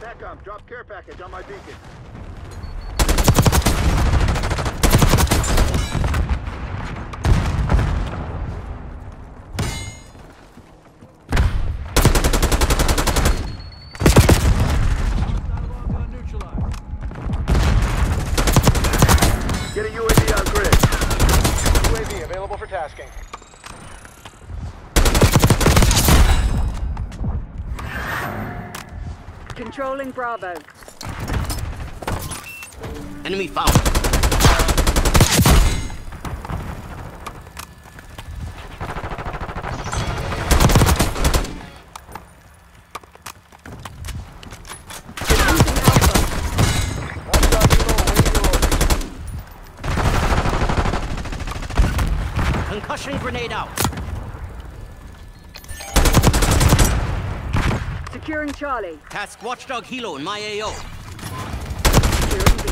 Jump. Drop care package on my beacon. Get a UAV on grid. UAV available for tasking. Controlling Bravo. Enemy found. Concussion grenade out. Securing Charlie. Task Watchdog Helo in my AO. Securing B.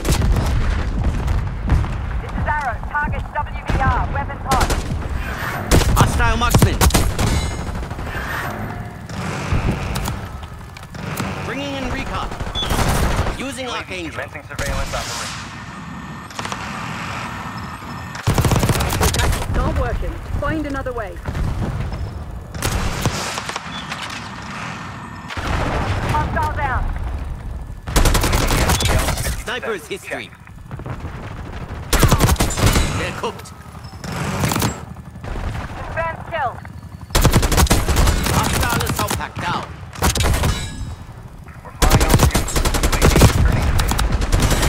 This is Arrow. Target WVR. Weapon pod. Hostile marksman. Bringing in recon. Using Archangel. Commencing surveillance operation. Not working. Find another way. Sniper's history. They're cooked.